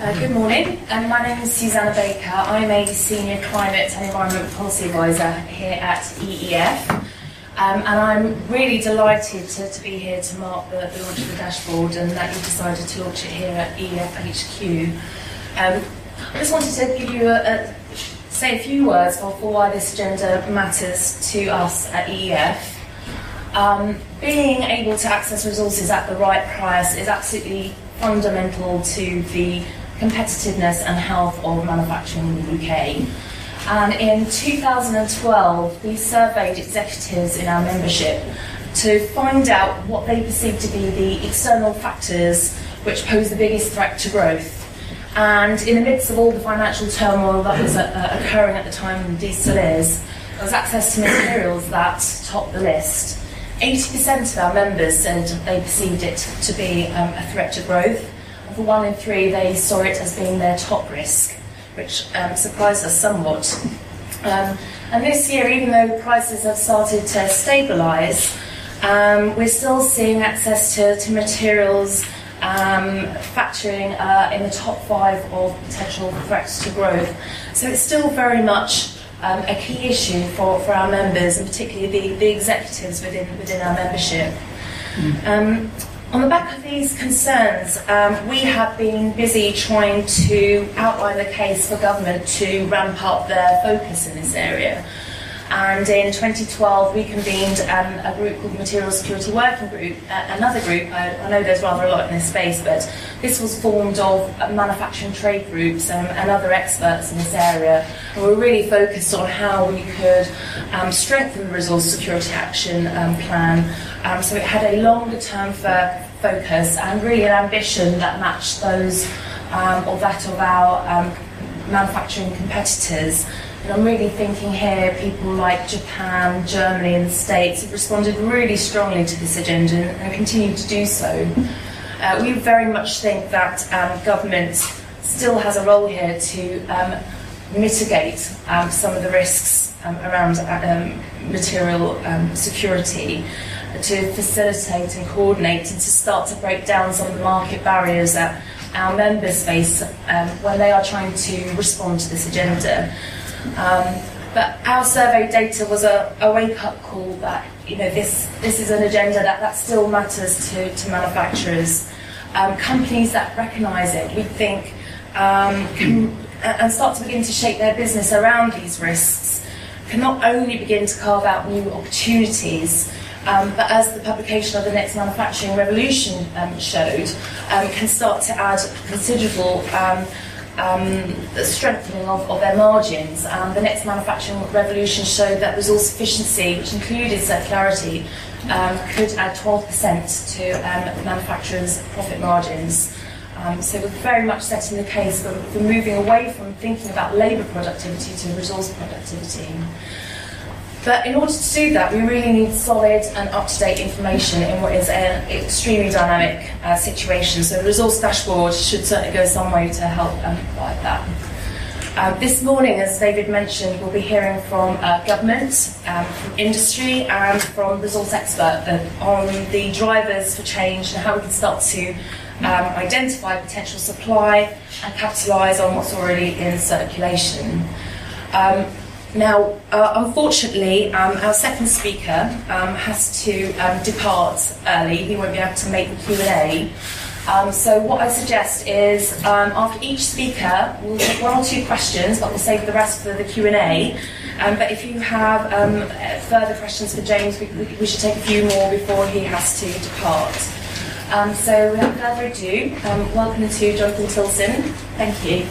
Uh, good morning, um, my name is Susanne Baker. I'm a Senior Climate and Environment Policy Advisor here at EEF. Um, and I'm really delighted to, to, be here to mark the, the, launch of the dashboard and that you decided to launch it here at EEF HQ. Um, I just wanted to give you a, a, say a few words for, for why this agenda matters to us at EEF. Um, being able to access resources at the right price is absolutely fundamental to the competitiveness and health of manufacturing in the UK. And in 2012, we surveyed executives in our membership to find out what they perceived to be the external factors which pose the biggest threat to growth. And in the midst of all the financial turmoil that was uh, occurring at the time, and still is, there was access to materials that topped the list. 80% of our members said they perceived it to be um, a threat to growth. For one in three, they saw it as being their top risk, which um, surprised us somewhat. Um, and this year, even though prices have started to stabilise, um, we're still seeing access to, to materials um, factoring uh, in the top five of potential threats to growth. So it's still very much um, a key issue for, for our members, and particularly the, the executives within, within our membership. Mm. Um, on the back of these concerns, um, we have been busy trying to outline the case for government to ramp up their focus in this area. And in 2012, we convened um, a group called the Material Security Working Group, uh, another group. I, I, know there's rather a lot in this space, but this was formed of uh, manufacturing trade groups um, and other experts in this area. And we're really focused on how we could um, strengthen the resource security action um, plan. Um, so it had a longer term focus and really an ambition that matched those um, or that of our manufacturing competitors. And I'm really thinking here people like Japan, Germany, and the States have responded really strongly to this agenda and continue to do so. Uh, we very much think that um, government still has a role here to um, mitigate um, some of the risks um, around um, material um, security, to facilitate and coordinate, and to start to break down some of the market barriers that our members face when they are trying to respond to this agenda. Um, but our survey data was a, a wake-up call that you know this this is an agenda that, that still matters to, to manufacturers. Um, companies that recognise it, we think, um, can, and start to begin to shape their business around these risks, can not only begin to carve out new opportunities, um, but as the publication of the Next Manufacturing Revolution um, showed, um, can start to add considerable um, strengthening of, of, their margins. Um, the next manufacturing revolution showed that resource efficiency, which included circularity, um, could add 12% to um, manufacturers' profit margins. Um, so we're very much setting the case for, for moving away from thinking about labour productivity to resource productivity. But in order to do that, we really need solid and up-to-date information in what is an extremely dynamic uh, situation. So the resource dashboard should certainly go some way to help um, provide that. Uh, this morning, as David mentioned, we'll be hearing from uh, government, um, from industry, and from resource expert uh, on the drivers for change and how we can start to um, identify potential supply and capitalise on what's already in circulation. Um, now, uh, unfortunately, um, our second speaker um, has to um, depart early. He won't be able to make the Q&A. Um, so what I suggest is, um, after each speaker, we'll take one or two questions, but we'll save the rest for the Q&A. Um, but if you have further questions for James, we, we, should take a few more before he has to depart. so without further ado, welcome to Jonathan Tilson. Thank you.